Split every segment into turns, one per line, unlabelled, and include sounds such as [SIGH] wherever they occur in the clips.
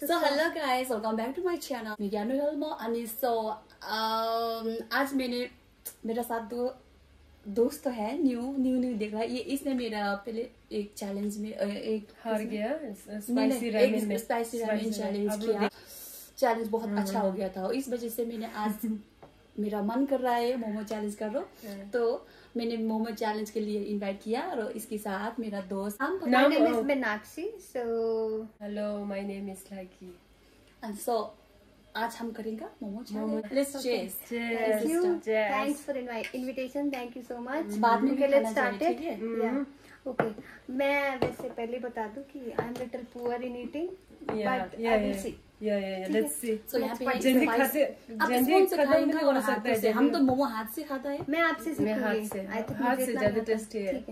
So hello guys, welcome back to my channel. मैं हेल्मो अनि so um, आज मैंने मेरा साथ दो दोस्त तो है न्यू न्यू न्यू देख रहा है। ये इसने मेरा पहले एक चैलेंज में एक
हार गया स्पाइसी रामेन में।
एक स्पाइसी रामेन चैलेंज किया। चैलेंज बहुत अच्छा हो। गया था इस वजह से मैंने आज [LAUGHS] मेरा मन कर रहा है मोमो चैलेंज कर लो तो मैंने मोमो चैलेंज के लिए इनवाइट किया और इसके साथ मेरा दोस्त
My name is
oh.
Meenakshi.
Hello my name is Likee
And so, आज हम करेंगे momo. Challenge let's chase
you.
Yes.
Thanks for invite invitation. Thank you so much.
बाद में. ठीक है?
Yeah. Okay. मैं वैसे पहले बता दूँ कि I am little poor in eating but I will see
yeah yeah let's सी
सो यहाँ पे है
जल्दी
spice-
खाते
आप
जल्दी
स्पून से
खत्म
खाएँगे
भी
और
हो
हाथों
सकता है
से। हम तो मोमो हाथ से खाता है।
मैं आपसे
मैं हाथ से। हाथ से ज़्यादा टेस्टी है।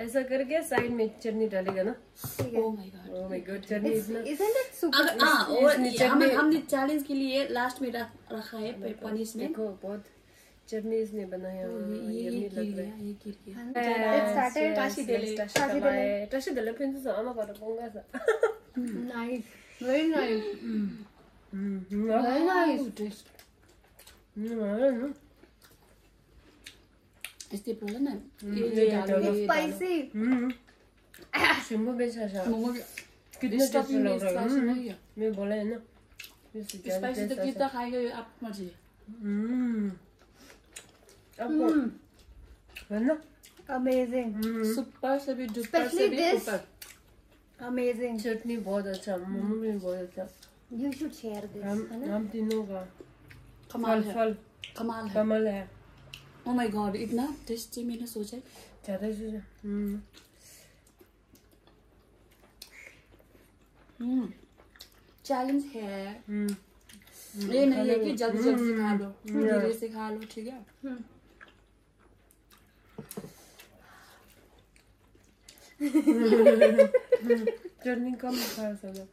ऐसा करके साइड में चटनी डालेगा ना?
ओह my god
oh my god chutney
It's-
इतना
isn't it super
अगर हाँ और हमने हमने चैलेंज के लिए लास्ट में रखा है पनिशमेंट
देखो बहुत चटनी इसने बनाया
ये ये
लग रहा है।
ये गिर गया
sa ama para ponga sa
nice Very nice.
Mm. Mm.
Very nice. Taste.
Mm.
यस्तै पर्छ न
स्पाइसी सिम्बो बेच कितना टेस्टी लग रहा है मैं बोला है ना
स्पाइसी तो कितना खाएगा आप मर्जी
आपको है ना अमेजिंग
सुपर से भी डुपर से भी सुपर
amazing.
चटनी बहुत अच्छा मोमो भी बहुत अच्छा।
You should share this
हम हम तीनों का।
कमाल
फल फल
कमाल है।
कमल है।
ओ माय गॉड इतना टेस्टी मैंने सोचा है।
ज़्यादा से हम्म।
हम्म। चैलेंज है।
हम्म।
ये नहीं है कि जल्दी जल्दी से खा लो।
हम्म।
धीरे से खा लो ठीक है? [LAUGHS]
चटनी कम खा सकता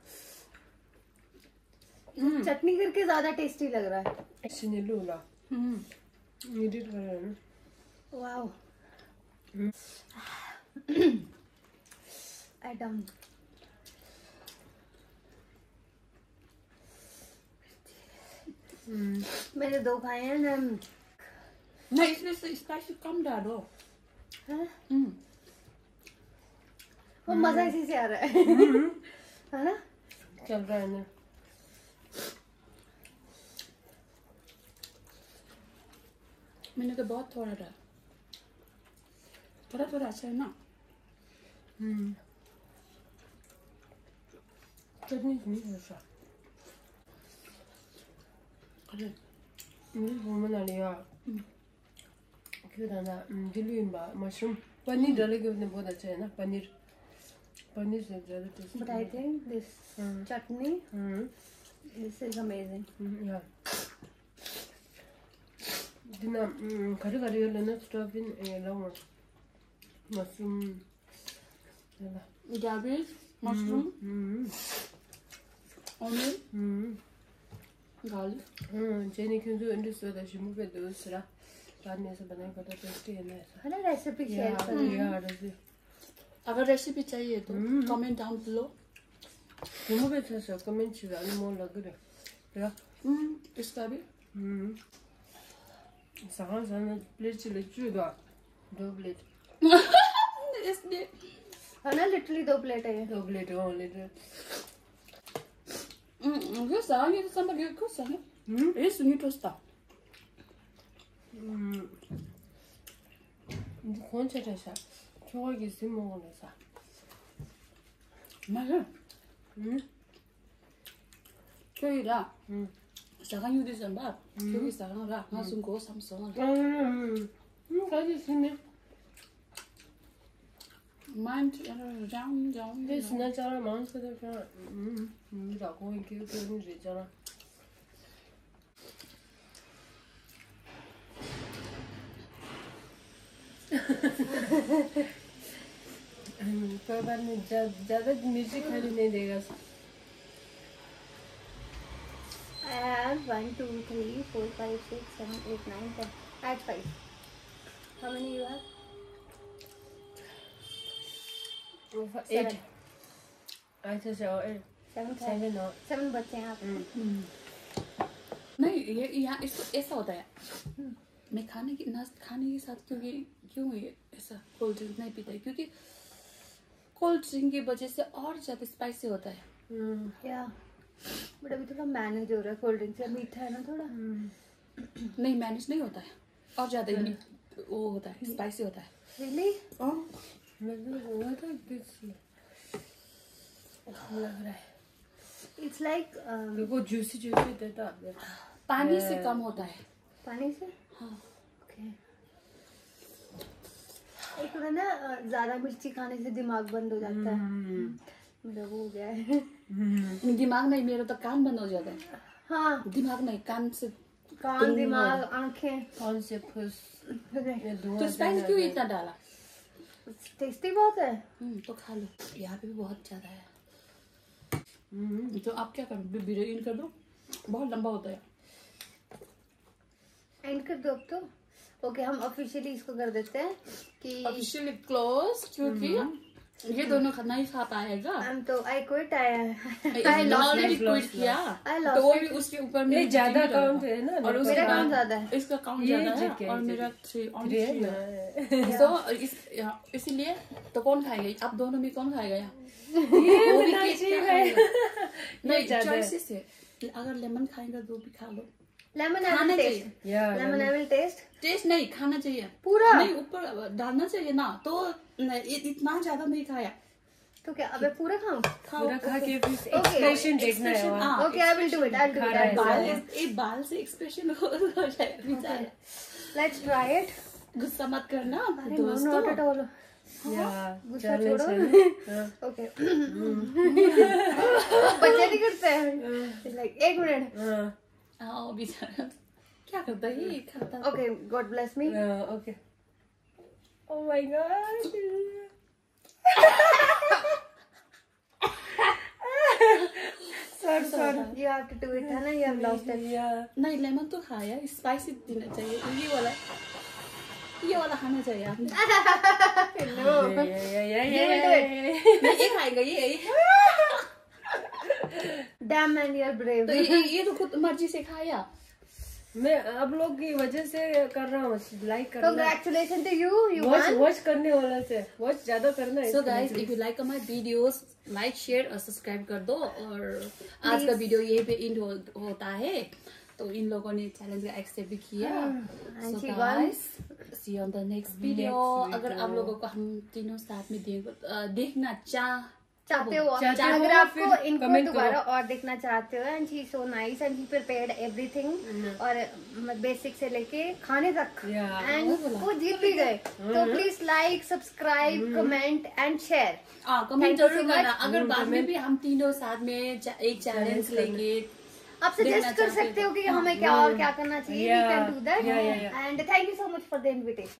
चटनी करके ज़्यादा टेस्टी लग रहा है।
इसने लूला
हम्म।
एडिट कर रहा है
वाओ एडम मैंने दो खाए हैं ना
नहीं इसमें से स्पाइसी कम डालो।
हाँ? Mamma sen sesi ara.
Ana. Gel ben anne.
मैंने तो बहुत थोड़ा डाला थोड़ा थोड़ा अच्छा है ना
चटनी इतनी अच्छा अरे मुझे घूम बना लिया क्यों दादा दिल्ली में मशरूम पनीर डाले के उसने बहुत अच्छा है ना paneer Bunnies are very tasty.
But I think this
mm.
chutney,
mm.
this is amazing.
Mm, yeah. Dina, hmm, kari kari yola na stuff in a long mushroom.
Cabbage, hmm, mushroom,
mm.
onion,
mm.
garlic.
Mm. Jenny can do in this way that she moved it to Usra. Badnesa banana butter tasty in
there. What a recipe
yeah,
yeah,
mm. yeah, recipe.
अगर recipe चाहिए तो comment down below
वो भी था sir comment चिल्लाने मोर लग रहा
इसका भी
सांस सांस प्लेट चले चुदा दो प्लेट
इसलिए
है ना लिटरली दो प्लेट है
दो प्लेट वन लीटर
ये सांस ये तो सांबर ये कुछ
सांस
ये सुनी
तो टोस्टा कौन सा टोस्टा 저거 있어 먹으래 서
맞아.
응?
저희라.
응.
사간 유리선 봐. 저기 사간라. 나순 거 삼성.
응. 응. 가지 쓰네.
만지랑 장장.
내 지나잖아. 만스도 라고 이렇게 되는 줄 있잖아. कोई बात नहीं ज़्यादा मिर्ची खाली नहीं देगा। एट अच्छा अच्छा
सेवन
सेवन
सेवन बच्चे हैं आप। [LAUGHS]
नहीं ये यहाँ इसको ऐसा होता है। मैं खाने की ना खाने के साथ क्योंकि क्यों ये ऐसा कोल्ड ड्रिंक नहीं पीता है। क्योंकि कोल्ड ड्रिंक की वजह से और ज़्यादा स्पाइसी होता है।
हम्म,
बट अभी थोड़ा मैनेज हो रहा है कोल्ड ड्रिंक से मीठा है ना थोड़ा?
हम्म।
नहीं मैनेज नहीं होता है। और ज़्यादा ही वो होता है स्पाइसी होता है।
रियली
हुआ था लग रहा
इट्स लाइक
देखो जूसी जूसी देता
पानी से कम होता है।
पानी से?
हाँ।
ओके एक होता ना ज़्यादा मिर्ची खाने से दिमाग बंद हो जाता है। मेरा वो हो गया है।
दिमाग नहीं मेरा तो कान बंद हो जाता है।
हाँ।
दिमाग नहीं कान से
कान दिमाग आँखें।
कौन से फुस
तो स्पाइस क्यों इतना डाला?
टेस्टी बहुत है।
हम्म, तो खा लो। यहाँ पे भी बहुत ज़्यादा है।
हम्म,
तो आप क्या करो? वीडियो इन कर दो। बहुत लंबा होता है।
एंड कर दो अब तो। ओके हम ऑफिशियली इसको कर देते हैं कि
ऑफिशियली क्लोज क्योंकि ये दोनों खा नहीं खा पाएगा
हम तो I quit I
I already quit किया। तो वो भी उसके ऊपर में
ज़्यादा काउंट है ना
और
मेरा काम ज़्यादा है।
इसका काउंट ज़्यादा है और मेरा। थ्री ऑन है [LAUGHS] तो इस इसीलिए तो कौन खाएगा? आप दोनों में कौन खाएगा यहाँ? [LAUGHS]
ये
भी? [LAUGHS] नहीं
ज़्यादा है।
चॉइसेस है। अगर लेमन खाएगा तो भी खा लो।
Lemon I will taste lemon I will taste
taste नहीं खाना चाहिए।
पूरा?
नहीं ऊपर डालना चाहिए ना तो इतना ज़्यादा नहीं खाया।
तो क्या अबे पूरा खाऊं?
खाओ
पूरा खा के एक्सप्रेशन देखना है
हाँ,
okay I will do it I will do
है
इट
बाल एक बाल से एक्सप्रेशन हो हो जाएगा
लेट्स ट्राई इट
गुस्सा मत करना दोस्तों।
नॉट एट ऑल
या
गुस्सा छोड़ो।
हाँ,
ओके [LAUGHS] [LAUGHS] [LAUGHS] बच्चे नहीं करते। हैं। लाइक एक मिनट।
हाँ,
आओ बेचारा क्या करता है? ये खाता
ओके गॉड ब्लेस मी
हाँ, okay oh my god sir sir
you have to do it है ना यू हैव लॉस्ट इट
नहीं लेमन तो खाया स्पाइसी देना चाहिए। तो ये वाला ये वाला खाना चाहिए आपने। [LAUGHS]
या या
will do it.
नहीं [LAUGHS] ये खाएगा ये ये। [LAUGHS]
डैम यू आर ब्रेव
तो ये ये तो खुद मर्ज़ी से खाया।
मैं आप लोग की वजह से कर रहा हूँ लाइक करना
congratulation to you you
watch watch करने वाला से वॉच ज़्यादा करना है
so guys if you like my videos like share और सब्सक्राइब कर दो और आज का वीडियो यही पे एंड हो, होता है। तो इन लोगों ने चैलेंज का एक्सेप्ट भी किया। So guys see on the next video अगर आप लोगों को हम तीनों साथ में देख देखना चाह
चाहते हो अगर आपको इनको दोबारा और देखना चाहते हो and she so nice and she prepared everything और बेसिक से लेके खाने तक। एंड वो जीत भी गए। तो please like subscribe comment and share
हाँ कमेंट ज़रूर करना। अगर बाद में भी हम तीनों साथ में एक चैलेंज लेंगे
आप सजेस्ट कर सकते हो। कि हमें क्या और क्या करना चाहिए. And thank you so much for the invitation